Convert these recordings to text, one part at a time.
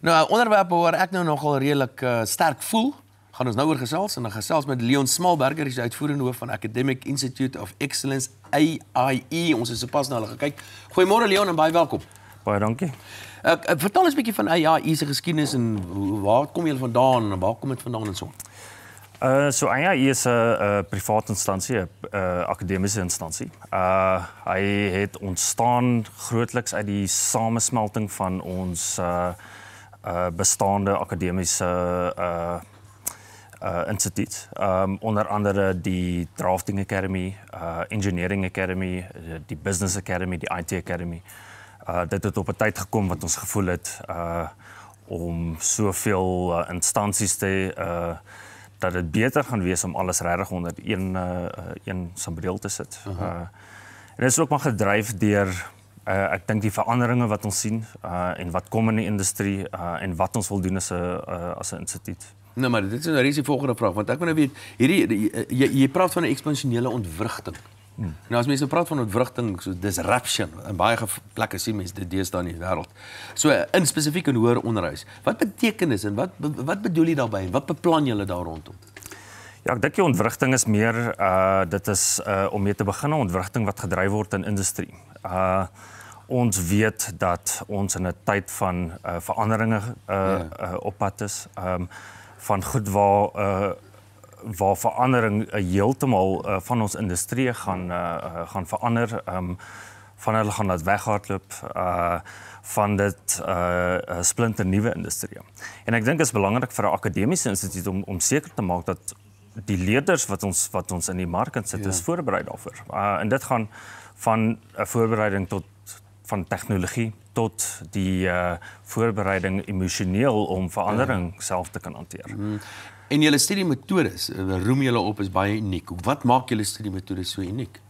Nou, 'n onderwerp waar ek nou nogal redelik uh, sterk voel, gaan ons nou oor gesels en dan gesels met Leon Smalberger, hy is uitvoerende hoof van Academic Institute of Excellence AIE. Ons is sopas na hulle gekyk. Goeiemôre Leon en baie welkom. Baie dankie. Ek uh, vertel ons 'n bietjie van AIE se geskiedenis en waar kom julle vandaan en waar kom dit vandaan en so. Uh so AIE is 'n uh, privaat instansie, 'n uh, akademiese instansie. Uh hy het ontstaan grootliks uit die samesmelting van ons uh uh bestaande akademiese uh uh instituut. Um onder andere die Drafting Academy, uh Engineering Academy, die Business Academy, die IT Academy. Uh dit het op 'n tyd gekom wat ons gevoel het uh om soveel uh, instansies te uh dat dit beter gaan wees om alles regtig onder een uh een sambreel te sit. Uh, -huh. uh en dit is ook maar gedryf deur uh, ek dink die veranderinge wat ons sien uh, en wat kom in die industrie uh, en wat ons wil doen as 'n uh, as 'n instituut. Nou maar dit is nou risie volgende vraag want ek wil nou weet hierdie jy, jy praat van 'n eksponensiële ontwrigting. Hmm. Nou as mense praat van ontwrigting so disruption in baie plekke sien mense dit deesdae in die wêreld. So in spesifiek in hoër onderwys. Wat beteken dit en wat wat bedoel jy daarbey wat beplan julle daar rondom? Ja, ek dink die ontwrigting is meer uh dit is uh om mee te begin 'n ontwrigting wat gedryf word in industrie. Uh ons weet dat ons in 'n tyd van uh, veranderinge uh, yeah. uh, op pad is. Ehm um, van goed waar uh, waar verandering uh, heeltemal uh, van ons industrie gaan uh, uh, gaan verander. Ehm um, van hulle gaan dit weghardloop uh van dit uh 'n splinter nuwe industrie. En ek dink dit is belangrik vir 'n akademiese instituut om om seker te maak dat die leerders wat ons wat ons in die mark insit yeah. is ja. voorberei daarvoor. Uh en dit gaan van 'n voorbereiding tot van tegnologie tot die uh voorbereiding emosioneel om verandering ja. self te kan hanteer. Hmm. En julle studiemetodes, eh, roem julle op is baie uniek. Wat maak julle studiemetodes so uniek?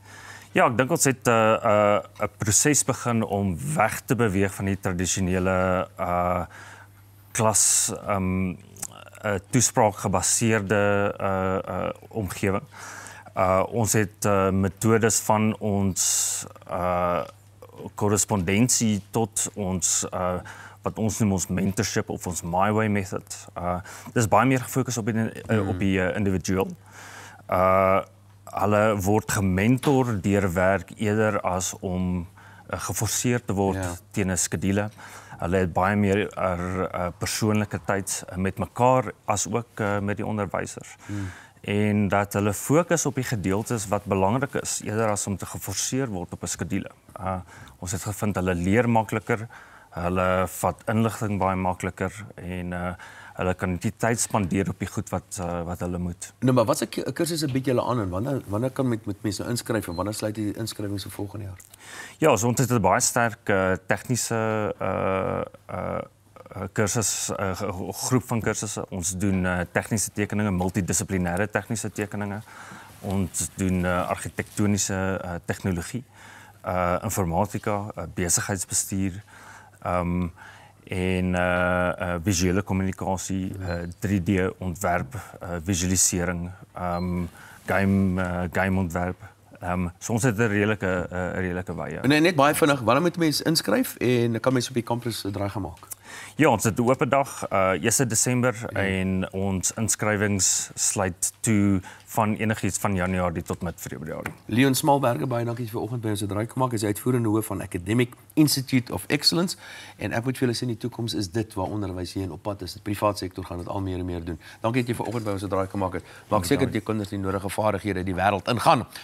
Ja, ek dink ons het 'n uh, 'n uh, 'n proses begin om weg te beweeg van die tradisionele uh klas um 'n uh, toespraak gebaseerde uh uh omgewing. Uh ons het uh, metodes van ons uh korrespondensie tot ons uh wat ons noem ons mentorship of ons my way method. Uh dis baie meer gefokus op die uh, op die uh, individueel. Uh hulle word gementor deur werk eerder as om uh, geforseer te word ja. teen 'n skedule. Hulle het baie meer er, uh, persoonlike tyd met mekaar as ook uh, met die onderwysers. Hmm en dat hulle fokus op die gedeeltes wat belangrik is eerder as om te geforseer word op 'n skedule. Uh ons het gevind hulle leer makliker, hulle vat inligting baie makliker en uh hulle kan die tyd spandeer op die goed wat uh, wat hulle moet. Nou maar watse kursusse bied julle aan en wanneer wanneer kan met met mense inskryf en wanneer sluit die inskrywings vir volgende jaar? Ja, so ons het 'n baie sterk uh, tegniese uh uh kursus uh, groep van kursusse. Ons doen uh, tegniese tekeninge, multidissiplinêre tegniese tekeninge. Ons doen uh, argitektoniese uh, tegnologie, uh informatika, uh, besigheidsbestuur, um en uh, uh visuele kommunikasie, uh, 3D ontwerp, uh, visualisering, um game uh, game ontwerp. Um, so ons het 'n redelike 'n redelike baie. En net baie vinnig, wanneer moet mense inskryf en kan mense op die kampus draai gemaak? Ja, ons het 'n oop dag uh 1 Desember ja. en ons inskrywings sluit toe van enigiets van Januarie tot met Februarie. Leon Smalberger baie dankie vir vanoggend by ons het raak gemaak. Hy is uitvoerende hoof van Academic Institute of Excellence en ek moet vir julle sê in die toekoms is dit waar onderwys hier in op pad is. Die private sektor gaan dit al meer en meer doen. Dankie dat jy vanoggend by ons het raak gemaak het. Maak seker dat jy kinders die nodige vaardighede in die wêreld ingaan.